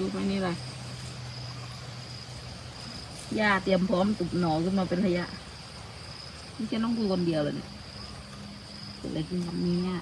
ดูไหมนี่ล่ะหญ้าเตรียมพร้อมตุบหนอขึ้นมาเป็นระยะนี่แค่น้องดูคนเดียวเลยเนี่ยเกิดอะไรขึ้นกับนี้เนี่ย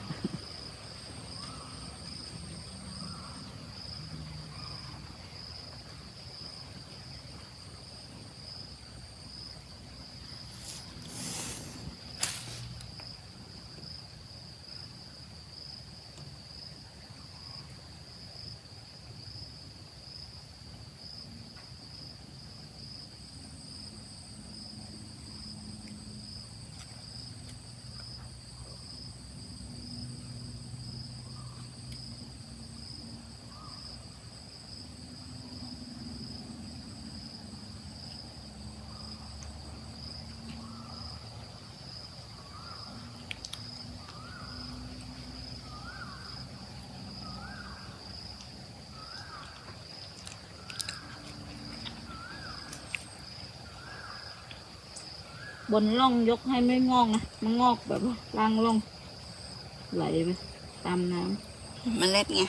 บนร่องยกให้ไม่งอกนะมันงอกแบบว่าล่างร่อง ไหลไปตามน้เมันเล็ดไง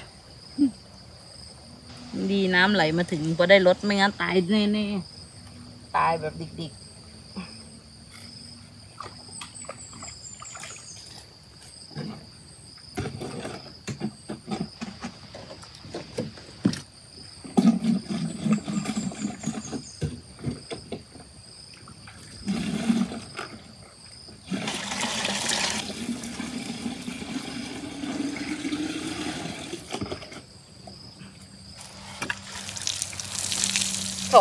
ำดีน้ำไหลมาถึงพอได้รถไม่งั้นตายแน่ๆตายแบบดิกๆ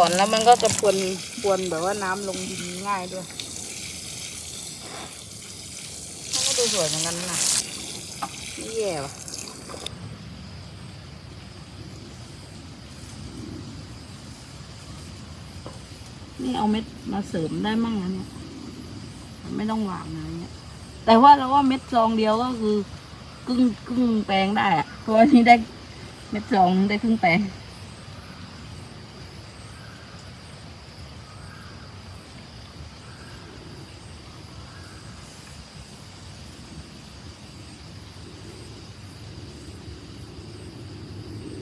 อนแล้วมันก็จะพวนพวนแบบว่าน้ำลงดินง่ายด้วยมันก็ดูสวยเหมือนกันนะไม่แย่ว่ะนี่เอาเม็ดมาเสริมได้มั่งนะเนี่ย ไม่ต้องหวางอะเงี้ยแต่ว่าเราว่าเม็ดซองเดียวก็คือ ครึ่งครึ่งแปลงได้อะเพราะอันนี้ได้เม็ดซองได้ครึ่งแปลง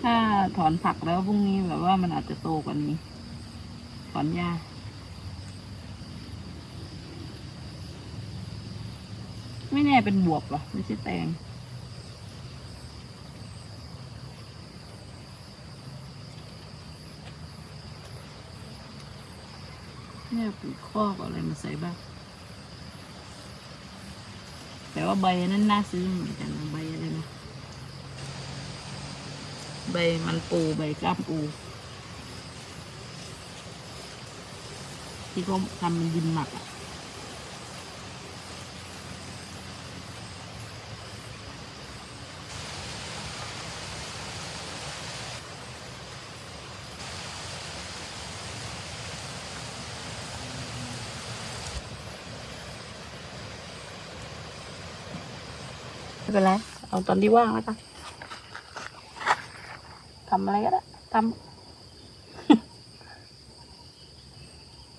ถ้าถอนผักแล้วพรุ่งนี้แบบว่ามันอาจจะโตกว่านี้ ถอนหญ้าไม่แน่เป็นบวบหรอ ไม่ใช่แตงเนี่ยปุ๋ยคอกอะไรมาใส่บ้างแต่ว่าใบนั้นน่าซื้อเหมือนกันนะใบอะไรนะ ใบมันปูใบกล้ามปูที่เขาทำเป็นดินหมักอะไม่เป็นไร เอาตอนที่ว่างแล้วกันำอะไรก็ได้ทำ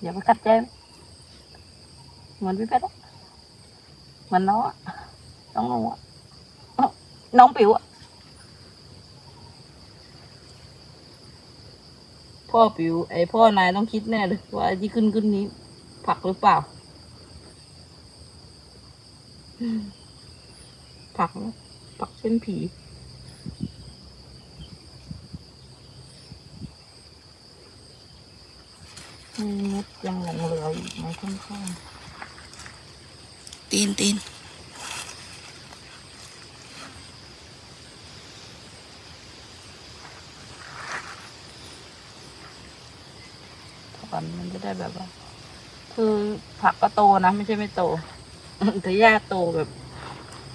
อย่าไปขัดใจเหมือนพี่เพชรเหมือนน้องน้องหนูน้องปิ๋วพ่อปิ๋วไอพ่อนายต้องคิดแน่เลยว่าที่ขึ้นขึ้นนี้ ผักหรือเปล่า ผัก ผักเส้นผี มีเม็ดยังหลงเหลืออยู่ไหม ข้างตีนตีนๆก่อนมันจะได้แบบว่า คือผักก็โตนะ ไม่ใช่ไม่โต แต่หญ้าโตแบบ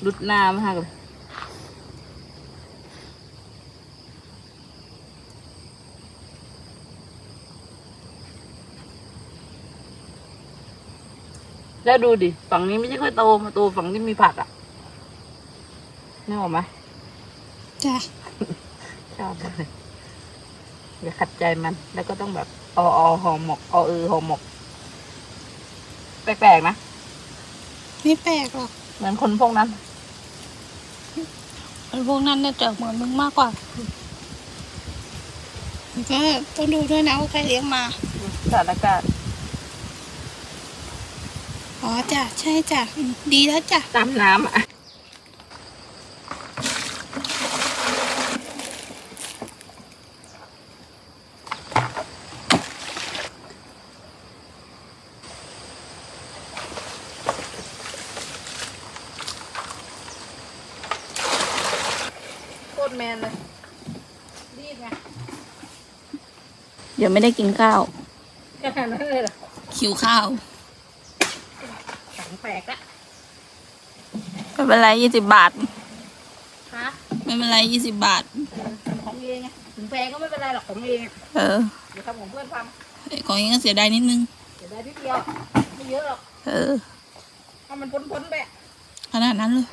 รุดหน้ามากเลย แล้วดูดิ ฝั่งนี้ไม่ใช่ค่อยโตมาโตฝั่งที่มีผักอะนึกออกไหมจ้ะชอบเลยอย่าขัดใจมัน แล้วก็ต้องแบบอออหอหมกอเออหอหมก แปลกๆนะ ไม่แปลกหรอก เหมือนคนพวกนั้น มันพวกนั้นเนี่ยจะเหมือนมึงมากกว่าแล้วก็ต้องดูด้วยนะว่าใครเลี้ยงมาสถานอากาศ อ๋อจ้ะใช่จ้ะอืมดีแล้วจ้ะตามน้ำอะโคตรแมนเลยรีบไงเดี๋ยวไม่ได้กินข้าวขนาดนั้นเลยเหรอคิวข้าวสัง แปลกละไม่เป็นไรยี่สิบบาท ฮะไม่เป็นไรยี่สิบบาท ของเองไงถึงแพงก็ไม่เป็นไรหรอกของเองอะเออ เดี๋ยวทำของเพื่อนทของเองก็เสียดายนิดนึงำเดี๋ยวได้นิดเดียวไม่เยอะหรอกเออ ถ้ามันพ้นๆไปอะขนาดนั้นเลย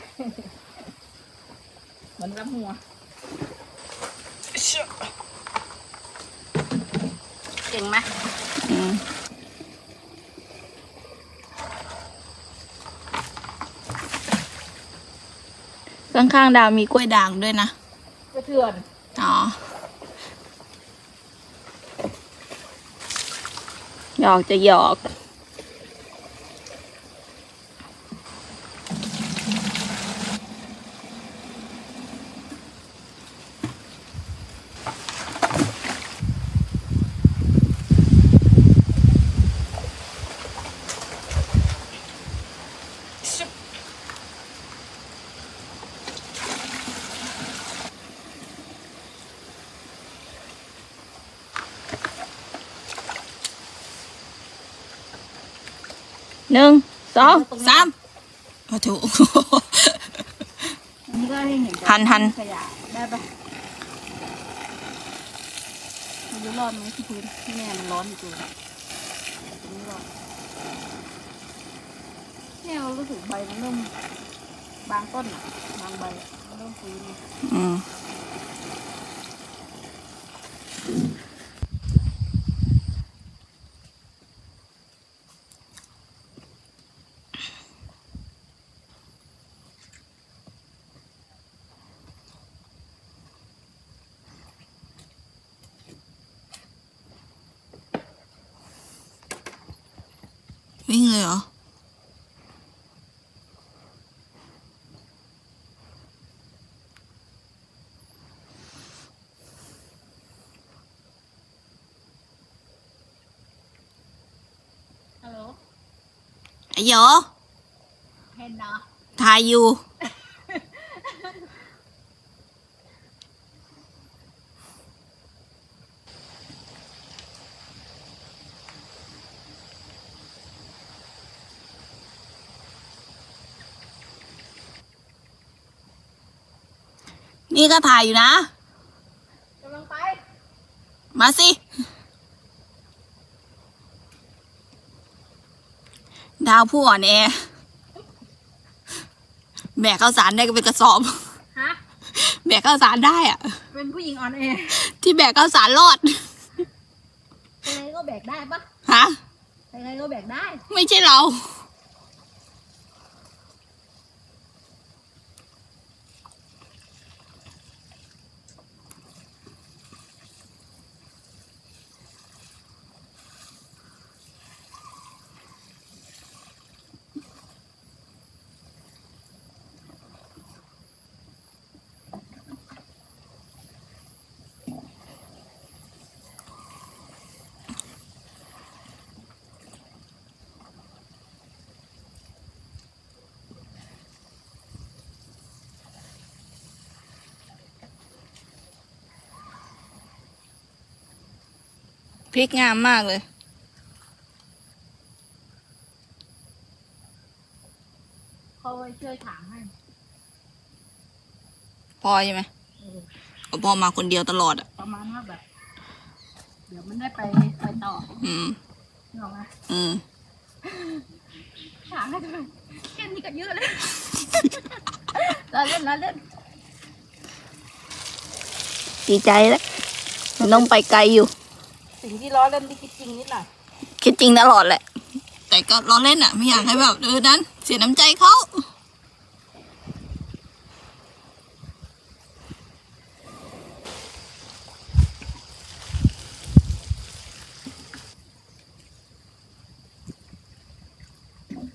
เหมือนรับหัว เก่งไหม อืม ข้างๆดาวมีกล้วยด่างด้วยนะกระเทือน อ๋อหยอกจะหยอก หนึ่งสองสามโอ้โถอันนี้ก็ให้เห็นหันหันขยะได้ปะมันจะรอดไหมที่พื้นที่แม่มันร้อนอยู่ตัวตรงนี้รอดเนี่ยเรารู้สึกใบมันเริ่มบางต้นอะบางใบอะมันเริ่มฟื้นอืม วิ่งเลยเหรอ ฮัลโหลไอ้หยอเห็นเนาะถ่ายอยู่ นี่ก็ถ่ายอยู่นะกำลังไป มาสิ ดาวผู้อ่อนแอ แบกข้าวสารได้ก็เป็นกระสอบ ฮะ แบกข้าวสารได้อะ เป็นผู้หญิงอ่อนแอ ที่แบกข้าวสารรอดใครๆก็แบกได้ปะฮะใครๆก็แบกได้ ไม่ใช่เรา พริกงามมากเลย เขาไปช่วยถางให้ พอใช่ไหมพอมาคนเดียวตลอดอะประมาณว่าแบบ เดี๋ยวมันได้ไปไปต่อ อืมนึกออกไหมอืมถางให้ทำไมแค่นี้ก็เยอะเลยเราเล่นเราเล่นดีใจแล้วต้องไปไกลอยู่ สิ่งที่ล้อเล่นที่คิดจริงนิดหน่อยคิดจริงตลอดแหละ แต่ก็ล้อเล่นอะไม่อยากให้แบบเออนั้น เสียน้ำใจเขา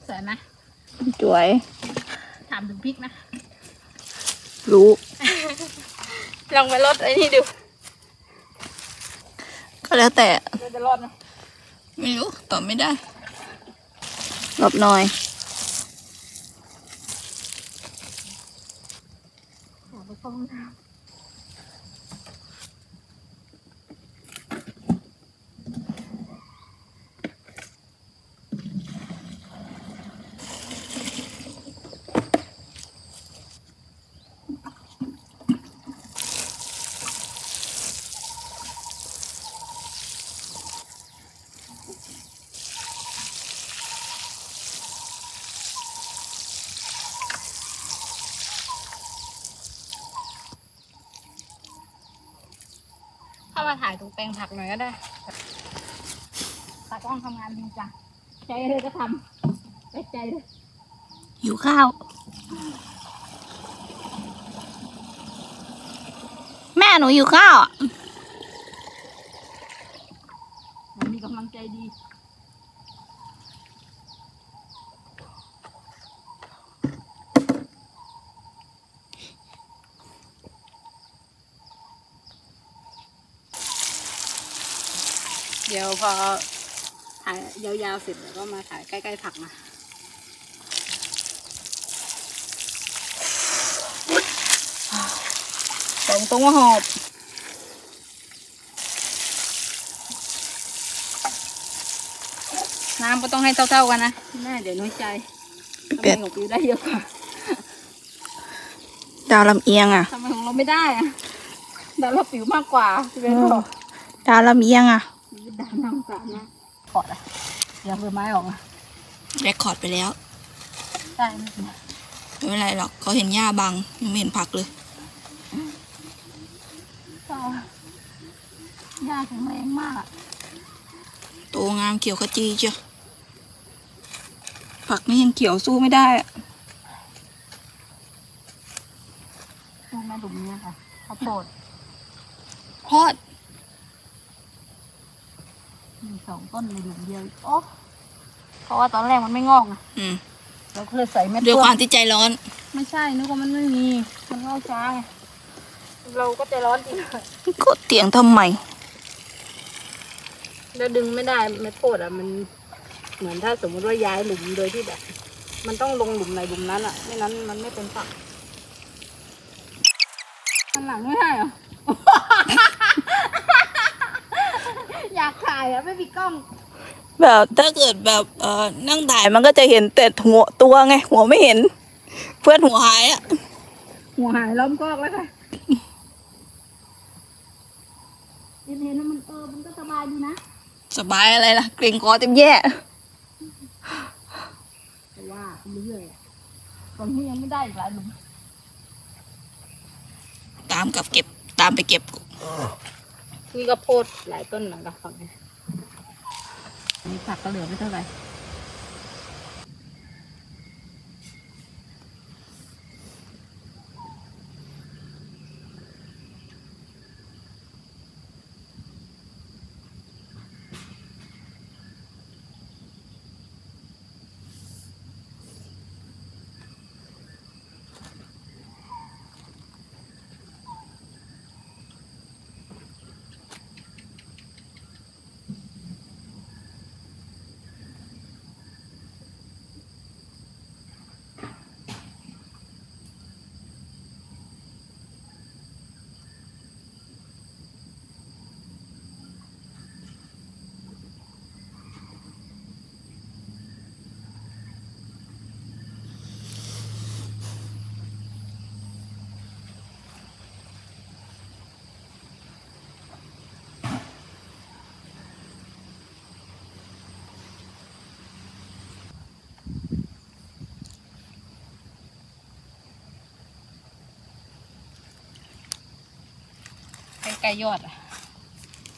สวยไหมสวย ถามถึงพริกนะ รู้ ลองไปลดไอ้นี่ดู ก็แล้วแต่เราจะรอดไหมไม่รู้ตอบไม่ได้รอบหน่อยขอไปเข้าห้องน้ำข้ามาถ่ายตรง แปลงผักหน่อยก็ได้ตากล้องทำงานจริงจังใจเลยก็ทำใจใจเลยหิวข้าว แม่หนูหิวข้าวอะมันมีกำลังใจดี พอถ่ายยาวๆเสร็จเดี๋ยวก็มาถ่ายใกล้ๆผักนะสองตัวหอบน้ำก็ต้องให้เท่าๆกันนะแม่เดี๋ยวน้อยใจทำเปลี่ไมยนของปิวได้เยอะกว่าดาวลำเอียงอะทำไมของเราไม่ได้อะแต่เราปิวมากกว่าพี่เบนบอกดาวลำเอียงอะดาน้ำ สารนะขอดอะเดี๋ยวเบอร์ไม้ออกอะเรคคอร์ดไปแล้ว ได้ไม่เป็นไรไม่เป็นไรหรอกเขาเห็นหญ้าบังยังไม่เห็นผักเลยก็ยากแข็งแรงมากอะโตงามเขียวขจีเจ้ะผักนี่ยังเขียวสู้ไม่ได้อะช่วงแม่ดุมเนี่ยค่ะข้าวโพด พอด มีสอง ต้นในหลุมเดียวอีกโอ้เพราะว่าตอนแรกมันไม่งอกอะอืมเราก็เลยใส่เม็ดด้วยเพิ่ความที่ใจร้อน ไม่ใช่นึกว่ามันไม่มี มันงอกช้าไงเราก็ใจร้อนจริงก็เตียงทำไมแล้วดึงไม่ได้เม็ดโพดอะมัน เหมือนถ้าสมมติว่าย้ายหลุมโดยที่แบบ มันต้องลงหลุมไหนหลุมนั้นอะไม่นั้นมันไม่เป็นฝักมันหลังไม่ได้เหรอ อยาก ถ่ายอะไม่มีกล้อง แบบถ้าเกิดแบบเออนั่งถ่ายมันก็จะเห็นแต่หัวตัวไง หัวไม่เห็น เพื่อนหัวหายอะหัวหายล้อมกอกแล้วค่ะเห็นๆแล้วมันเออมันก็สบายดีนะ สบายอะไรล่ะ เกรงคอเต็มแย่แต่ว่าเรื่อยๆอะตอนนี้ยังไม่ได้อีกหลายหลุมตามกับเก็บตามไปเก็บ นี่ก็โพดหลายต้นเหมือนกันฝั่งนี้นี่ผักก็เหลือไม่เท่าไหร่ กล้ๆยอดอะ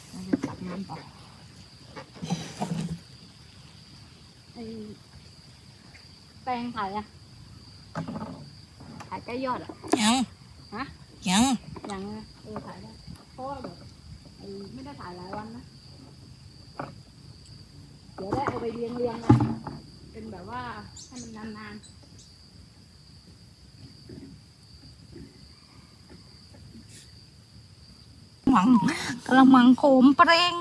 เราจะตักน้ำต่อไอ้แปลงถ่ายอะถ่ายใกล้ยอดอะยังฮะยังยังนะเออถ่ายได้เพราะว่าแบบไอ้ไม่ได้ถ่ายหลายวันนะเดี๋ยวได้เอาไปเรียงเรียงๆนะไปเป็นแบบว่าให้มันนานๆ มังกระมังโขมเปรง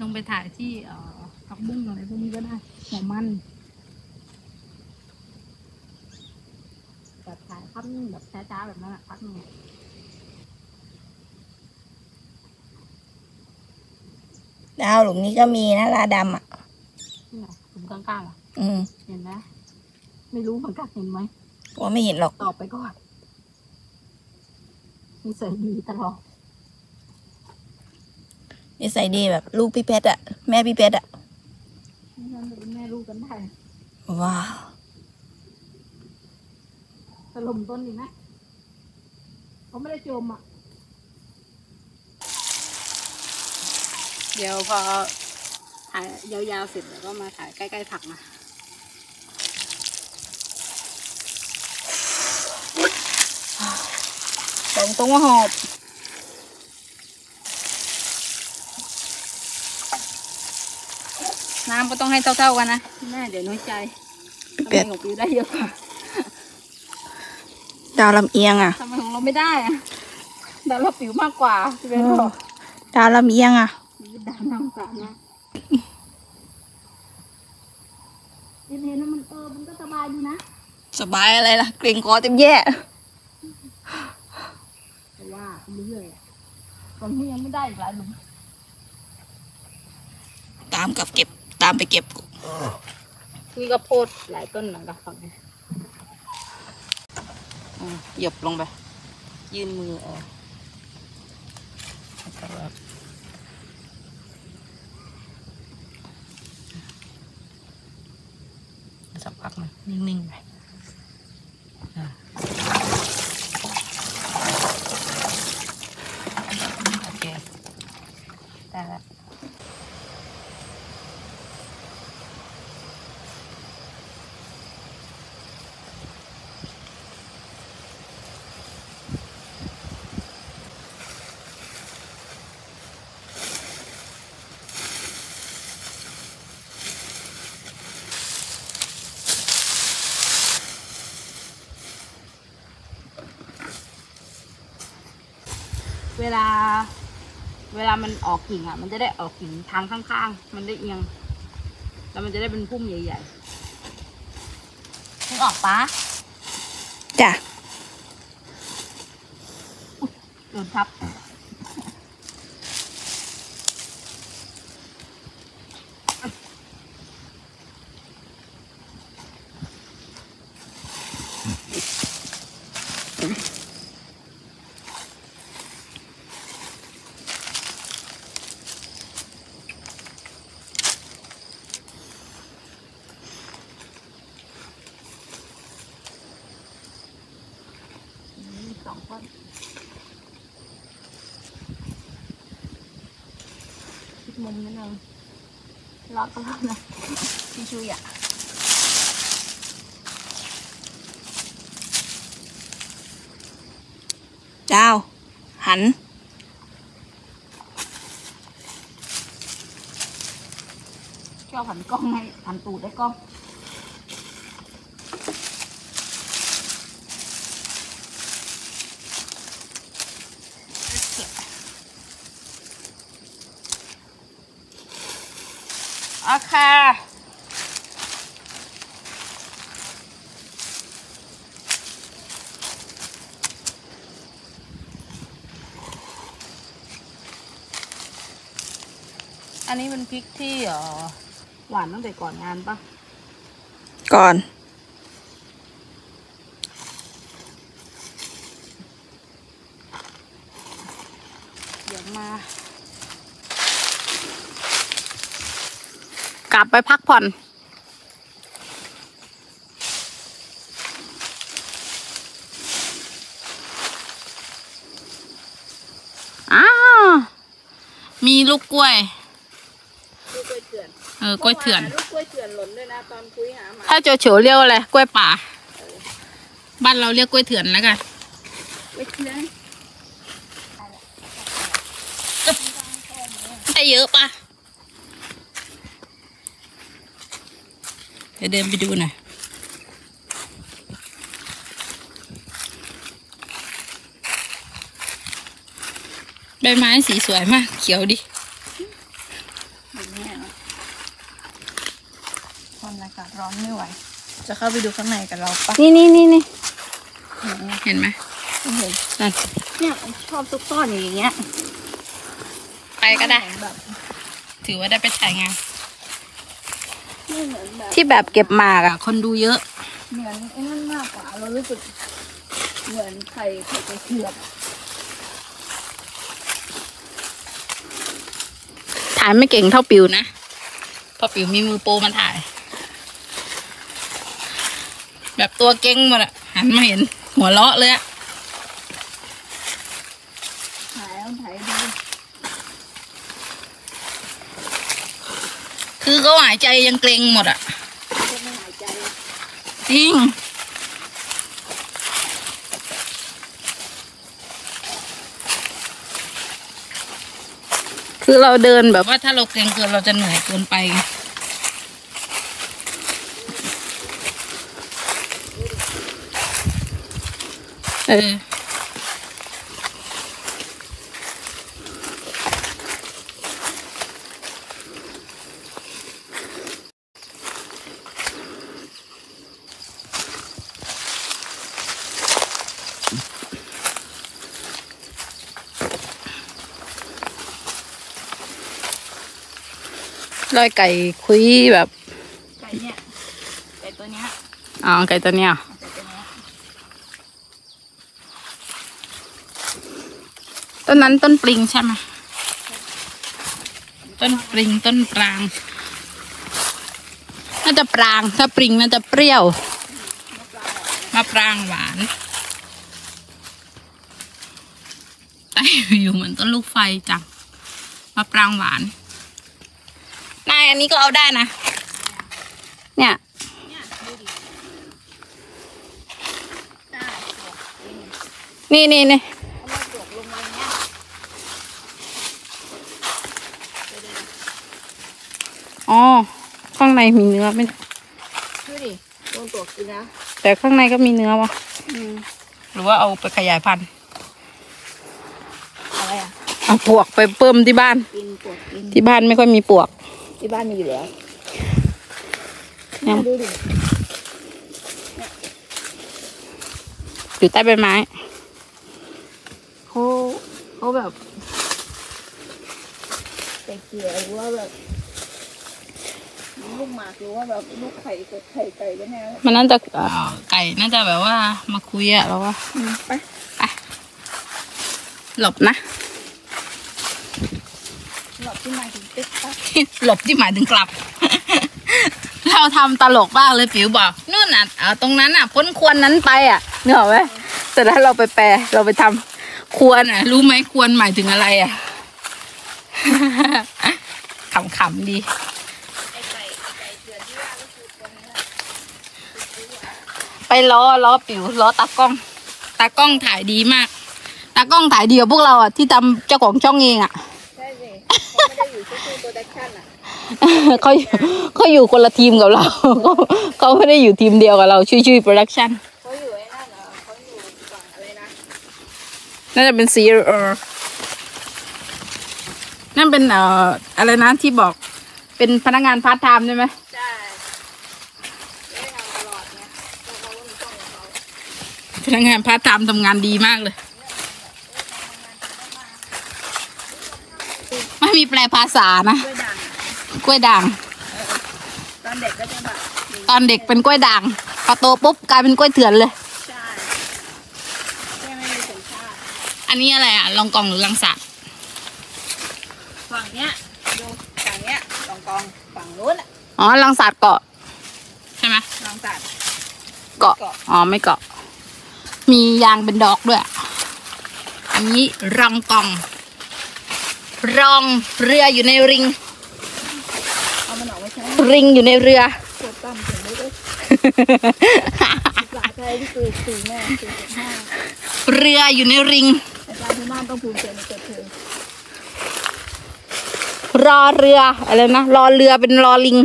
ลงไปถ่ายที่เอ่อผักบุ้งอะไรพวกนี้ก็ได้ หัวมันแบบถ่ายภาพนิ่งแบบช้าๆแบบนั้นอะพักหนึ่งดาวหลุมนี้ก็มีนะลาดำอะนี่ไงถุงกลางๆอะ อืมเห็นไหมไม่รู้เหมือนกันเห็นไหมว่าไม่เห็นหรอกตอบไปก่อนมีใส่ดีตลอดนิสัยดีแบบ ลูกพี่เพชรอะ แม่พี่เพชรอะ นี่ฉันเป็นแม่ลูกกันได้ว้าวถล่มต้นดีไหมเขาไม่ได้โจมอะ เดี๋ยวพอถ่ายยาวๆเสร็จเดี๋ยวก็มาถ่ายใกล้ๆผักนะตรงตรงว่าหอบ น้ำก็ต้องให้เท่าๆกันนะแม่เดี๋ยวน้อยใจทำไมของปิวได้เยอะกว่าดาวลำเอียงอะทำไมของเราไม่ได้อะแต่เราปิวมากกว่าที่เป็นบอกดาวลำเอียงอะชีวิตดาวน้ำสารนะเห็นเห็นแล้วมันเออมันก็สบายดีนะสบายอะไรล่ะเกรงคอเต็มแย่แต่ว่าเรื่อยๆอะตอนนี้ยังไม่ได้อีกหลายหลุมตามกับเก็บตามไปเก็บ นี่ก็โพดหลายต้นเหมือนกันฝั่งนี้อืมหยบลงไป ยื่นมือออกสักพักหนึงนิ่งๆไปอะโอเค ได้แล้ว เวลา เวลามันออกกิ่งอะ มันจะได้ออกกิ่งทางข้างๆ มันได้เอียง แล้วมันจะได้เป็นพุ่มใหญ่ๆนึกออกปะจ้ะโดนทับ คิดมุมนิดนึงรอดก็รอดนะพี่ อันนี้เป็นพริกที่หวานตั้งแต่ก่อนงานปะก่อน เดี๋ยวมา กลับไปพักผ่อนมีลูกกล้วย เถื่อนเออกล้วยเถื่อน ลูกกล้วยเถื่อนหล่นด้วยนะตอนคุยหาหมาถ้าโจโฉเรียกว่าอะไรกล้วยป่า บ้านเราเรียกกล้วยเถื่อนแล้วกันกล้วยเถื่อนได้เยอะปะเดี๋ยวเดินไปดูหน่อยใบไม้สีสวยมาก เขียวดิ คนอากาศร้อนไม่ไหว จะเข้าไปดูข้างในกับเราปะนี่นี่นี่นี่เห็นไหมไม่เห็นนั่นเนี่ยชอบซุกซ่อนอย่างเงี้ย ไปก็ได้แบบถือว่าได้ไปถ่ายงานไม่เหมือนแบบที่แบบเก็บหมากอะคนดูเยอะ เหมือนไอ้นั่นมากกว่าเรารู้สึกเหมือนไข่ไข่ไก่เผือกถ่ายไม่เก่งเท่าปิวนะเพราะปิวมีมือโปรมาถ่าย แบบตัวเก่งหมดอะหันมาเห็น หัวเราะเลยอะถ่ายแล้วถ่ายดูคือเขาหายใจยังเกรงหมดอะจะไม่หายใจจริงคือเราเดินแบบว่าถ้าเราเกรงเกินเราจะเหนื่อยเกินไป ไงเออรอยไก่คุยแบบไก่เนี่ยไก่ตัวเนี้ยอ๋อไก่ตัวเนี้ยไก่ตัวเนี้ย ต้นนั้นต้นปริงใช่ไหมต้นปริงต้นปราง น่าจะปราง ถ้าปริงน่าจะเปรี้ยวมะปรางหวานแต่อยู่เหมือนต้นลูกไฟจังมะปรางหวานนายอันนี้ก็เอาได้นะ เนี่ยเนี่ยดูดิได้นี่นี่นี่ เอามาจกลงมาอย่างเงี้ย อ๋อ ข้าง ในมีเนื้อไหมดูดิโดนตัวกินนะแต่ข้างในก็มีเนื้อวะอืมหรือว่าเอาไปขยายพันธุ์อะไรอะเอาปวกไปเพิ่มที่บ้าน กินปวดกินที่บ้านไม่ค่อยมีปวก ที่บ้านมีอยู่แล้วเนี่ยดูดิอยู่ใต้ใบไม้เขาเขาแบบไก่เกลือหรือว่าแบบ ลูกหมากหรือว่าแบบลูกไข่ไก่ไข่ไก่กันแน่มันน่าจะเอ่อไก่น่าจะแบบว่ามาคุยอะแล้วว่าอืมไปหลบนะ หลอดที่มาถึงติ๊กปั๊บหลบที่หมายถึงกลับ เราทำตลกบ้างเลยปิ๋วบอกนู่นน่ะเอาตรงนั้นน่ะ พ้นควรนั้นไปอะเนกออกไหมแต่ถ้าเราไปแปลเราไปทำควรอะ รู้ไหมควรหมายถึงอะไรอะ ขำๆดี ไอ้ไก่ไก่เกลือที่ว่าก็คือตัวนี้แหละ ไปล้อล้อปิ๋วล้อตากล้อง ตากล้องถ่ายดีมาก ตากล้องถ่ายดีกว่าพวกเราอะที่ทำเจ้าของช่องเองอะใช่สิเขาไม่ได้อยู่ที่ตู้ production อะเขาอยู่เขาอยู่คนละทีมกับเราเขาเขาไม่ได้อยู่ทีมเดียวกับเราช่วยช่วย production เขาอยู่ไอ้นั่นเหรอเขาอยู่ฝั่งอะไรนะน่าจะเป็นซีเออนั่นเป็นเอ่ออะไรนะที่บอกเป็นพนักงานพาร์ทไทม์ใช่ไหม ใช่ไม่ได้ทำตลอดไงเพราะเขาก็มีช่องของเขา พนักงานพาร์ทไทม์ทำงานดีมากเลย ไม่มีแปลภาษานะด้วยด่างกล้วยด่าง ตอนเด็กก็จะแบบตอนเด็กเป็นกล้วยด่างพอโตปุ๊บกลายเป็นกล้วยเถื่อนเลย ใช่แค่ไม่มีสัญชาติอันนี้อะไรอะ ลองกองหรือลังสัตว์ฝั่งเนี้ยดูฝั่งเนี้ยลองกองฝั่งนู้นอะอ๋อลังสัตว์เกาะ ใช่ไหมลองตัดเกาะ อ๋อ ไม่เกาะ มียางเป็นดอกด้วย อันนี้รองกอง รองเรืออยู่ในริงเอามันอกไว้ใช้ริงอยู่ในเรือปวดตั้มเสียงได้ด้วยหลายใจที่คือสี่แม่สี่จุดห้าเรืออยู่ในริงอาจารย์ที่บ้าต้องภูมิใจในตัวเธอรอเรืออะไรนะรอเรือเป็นรอลิง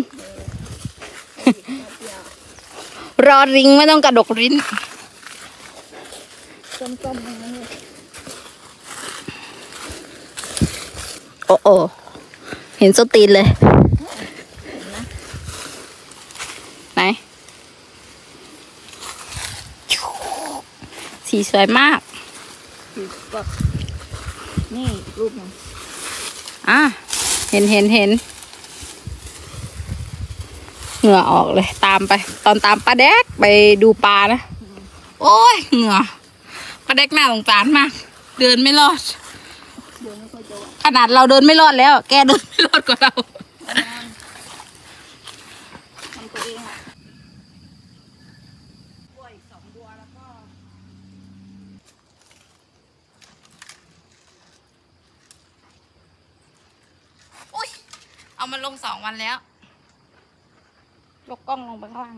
รอริงไม่ต้องกระดกริ้น ส้มๆอย่างนั้นเลยโอ้โอเห็นสตีนเลย ไหน สีสวยมากคือแบบนี่รูปหนึงอะ เห็นเห็นเห็นเหงื่อออกเลย ตามไป ตอนตามปลาแดกไปดูปลานะ โอ้ยเหงื่อ ปลาแดกหน่าสงสารมาก เดินไม่รอด ขนาดเราเดินไม่รอดแล้ว แกเดินไม่รอดกว่าเราทำตัวเองอะอุ้ยเอามาลงสองวันแล้ว ยกกล้องลงไปข้างล่าง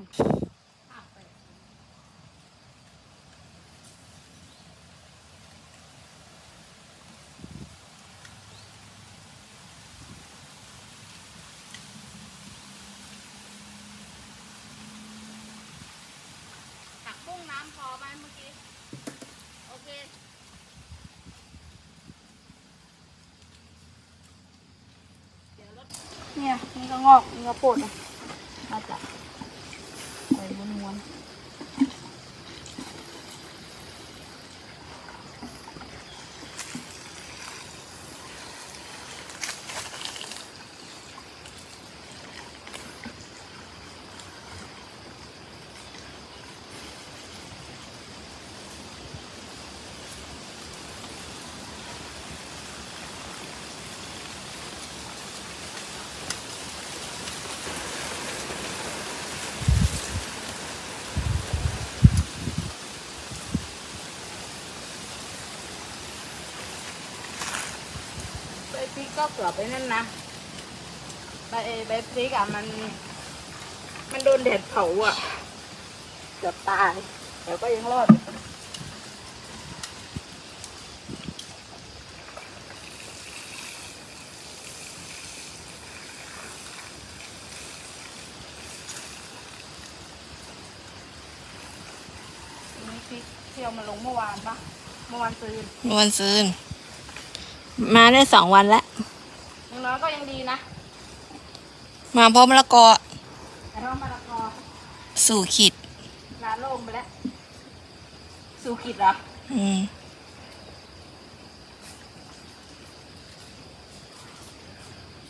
ผักบุ้งน้ำพอไหมเมื่อกี้ โอเค เนี่ยนี่ก็งอกนี่ก็ปวดนะมาจาก เกือบไปนั่นนะใบใบพริกอะมัน มันโดนแดดเผาอะเกือบตายแต่ก็ยังรอดอยู่อันนี้พริกที่เอามาลงเมื่อวานปะเมื่อวานซืนเมื่อวันซืนมาได้สองวันแล้ว อย่างน้อยก็ยังดีนะ มาพร้อมมะละกอแต่ถ้ามะละกอสู่ขิดร้านโล่งไปแล้ว สู่ขิดเหรอ อืม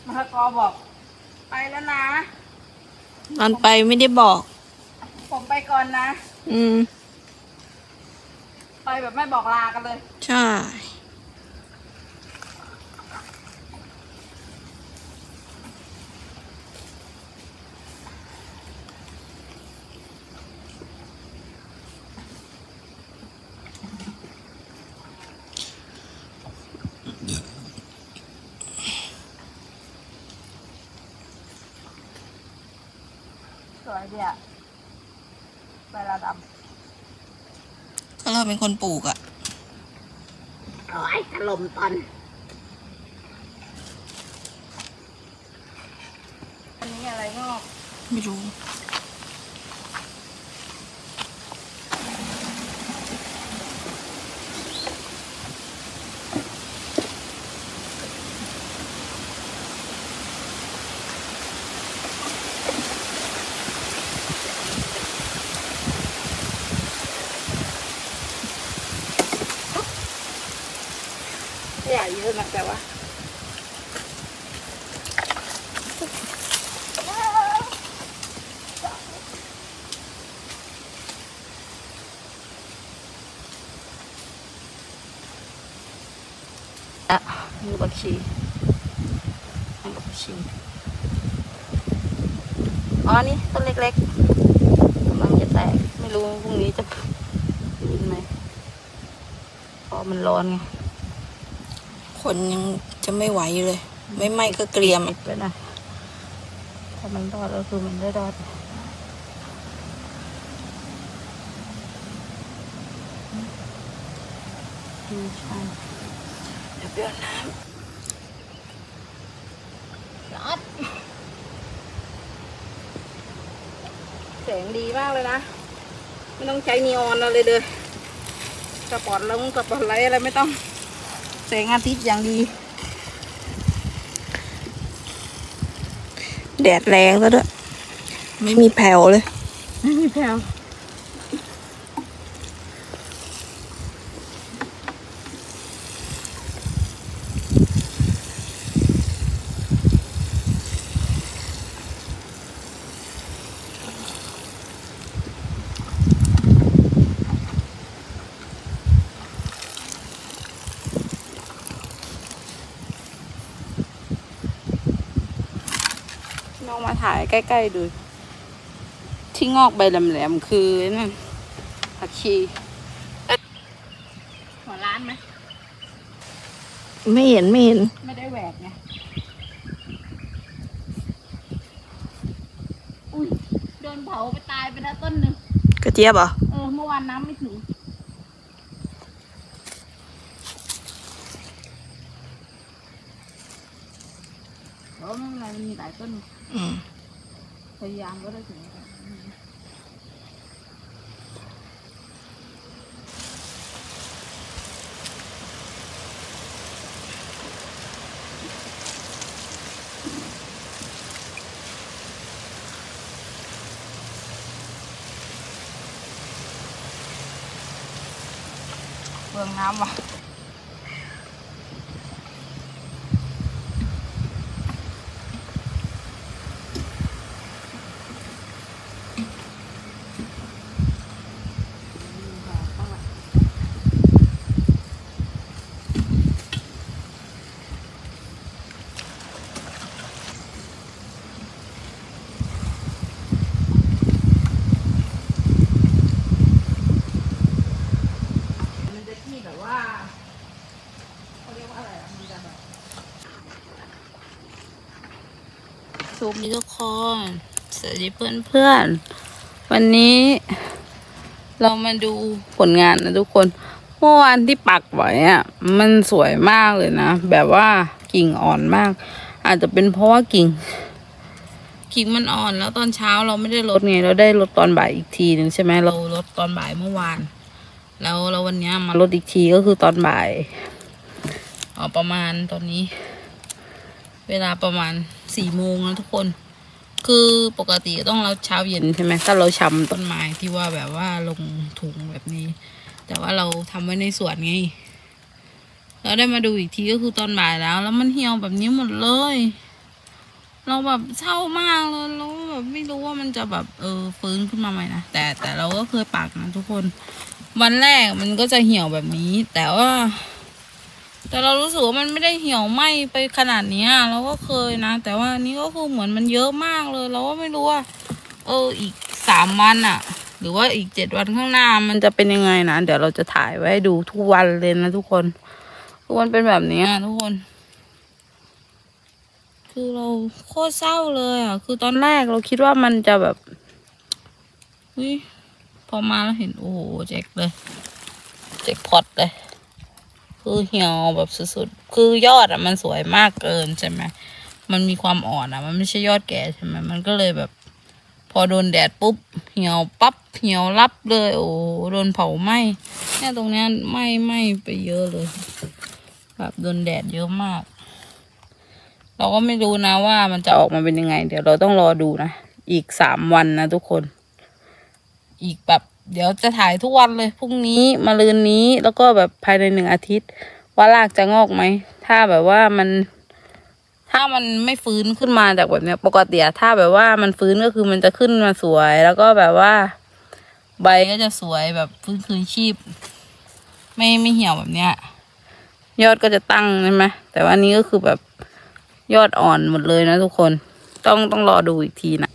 มะละกอบอก ไปแล้วนะ ตอนไปไม่ได้บอก ผมไปก่อนนะ อืม ไปแบบไม่บอกลากันเลย ใช่ สวยดีอะใบลาด ก็ เราเป็นคนปลูกอะำโอ้ยถล่มตอนอันนี้อะไรงอกไม่รู้ ใหญ่เยอะนะแต่ว่าอะมือบักชีมือบักชีอ๋อนี่ต้นเล็กๆกำลังจะแตก ไม่รู้พรุ่งนี้จะกินไหมเพราะมันร้อนไง คนยังจะไม่ไหวเลย ไม่ไหม้ก็เกรียมปิดไว้นะถ้ามันรอดก็คือมันได้รอดอืมใช่เดี๋ยวเปรี้ยวน้ร้อนแสงดีมากเลยนะ ไม่ต้องใช้นีออนอะไรเลยกระป๋อนลงกระป๋อนไรอะไรไม่ต้อง แสงอาทิตย์อย่างดีำแดดแรงซะด้วย ไม่มีแผ่วเลย ไม่มีแผ่ว น้องมาถ่าย ใกล้ๆดู ที่งอกใบแหลมๆคือนั่นผักชีหัวร้านไหมไม่เห็นไม่เห็น ไม่ได้แหวกไงอุ้ยโดนเผาไปตายไปแล้วต้นหนึ่งกระเจี๊ยบเหรอเออเมื่อวานน้ำไม่ถึงเพราะไม่เป็นไรมันมีหลายต้น อืม พยายามก็ได้ถึง เบืองน้ำว่ะ มันจะที่แบบว่าเขาเรียกว่าอะไรอะมันจะแบบ สวัสดีทุกคน สวัสดีเพื่อนเพื่อน วันนี้ เรามาดูผลงานนะทุกคน เมื่อวานที่ปักไว้อะมันสวยมากเลยนะ แบบว่ากิ่งอ่อนมาก อาจจะเป็นเพราะว่ากิ่ง กิ่งมันอ่อนแล้วตอนเช้าเราไม่ได้ลดไง เราได้ลดตอนบ่ายอีกทีหนึ่งใช่ไหมเราลดตอนบ่ายเมื่อวาน แล้วเราวันนี้มาลดอีกทีก็คือตอนบ่ายเอประมาณตอนนี้ เวลาประมาณสี่โมงนะทุกคน คือปกติต้องเราเช้าเย็นใช่ไหมถ้าเราชำต้นไม้ที่ว่าแบบว่าลงถุงแบบนี้ แต่ว่าเราทำไว้ในสวนไงเราได้มาดูอีกทีก็คือตอนบ่ายแล้ว แล้วมันเหี่ยวแบบนี้หมดเลย เราแบบเศร้ามากเลยเราแบบไม่รู้ว่ามันจะแบบเออฟื้นขึ้นมาไหมนะแต่แต่เราก็เคยปักนะทุกคน วันแรกมันก็จะเหี่ยวแบบนี้ แต่ว่า แต่เรารู้สึกว่ามันไม่ได้เหี่ยวไหมไปขนาดนี้เราก็เคยนะ แต่ว่านี้ก็คือเหมือนมันเยอะมากเลย เราก็ไม่รู้ว่า เอออีกสามวันอะหรือว่าอีกเจ็ดวันข้างหน้ามันจะเป็นยังไงนะเดี๋ยวเราจะถ่ายไว้ดูทุกวันเลยนะทุกคนทุกวันเป็นแบบนี้ทุกคน คือเราโคตรเศร้าเลยอะ คือตอนแรกเราคิดว่ามันจะแบบอุ้ยพอมาแล้วเห็นโอ้โหเจ็กเลย เจ็กพอตเลย คือเหี่ยวแบบสุดๆ คือยอดอะมันสวยมากเกินใช่ไหมมันมีความอ่อนอะ มันไม่ใช่ยอดแก่ใช่ไหมมันก็เลยแบบ พอโดนแดดปุ๊บเหี่ยวปั๊บเหี่ยวรับเลย โอ้โดนเผาไหมเนี่ยตรงเนี้ยไหมไหมไปเยอะเลย แบบโดนแดดเยอะมาก เราก็ไม่รู้นะว่ามันจะออกมาเป็นยังไง เดี๋ยวเราต้องรอดูนะ อีกสามวันนะทุกคน อีกแบบ เดี๋ยวจะถ่ายทุกวันเลยพรุ่งนี้มาลืนนี้แล้วก็แบบภายในหนึ่งอาทิตย์ ว่ารากจะงอกไหม ถ้าแบบว่ามัน ถ้ามันไม่ฟื้นขึ้นมาจากแบบเนี้ย ปกติอะถ้าแบบว่ามันฟื้นก็คือมันจะขึ้นมาสวย แล้วก็แบบว่า ใบก็จะสวยแบบฟื้นคืนชีพ ไม่ไม่เหี่ยวแบบเนี้ย ยอดก็จะตั้งใช่ไหมแต่ว่านี้ก็คือแบบยอดอ่อนหมดเลยนะทุกคนต้องต้องรอดูอีกทีนะ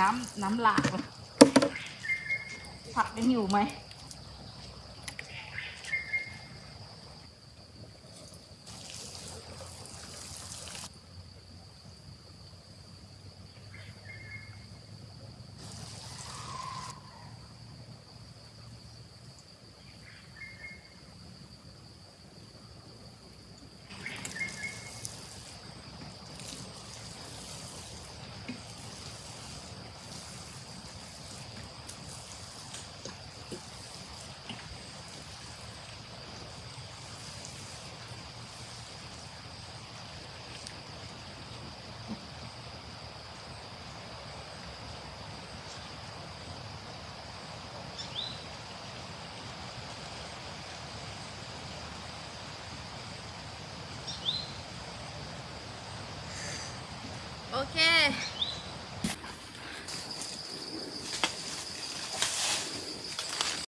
น้ำน้ำหลาก ผักยังอยู่ไหม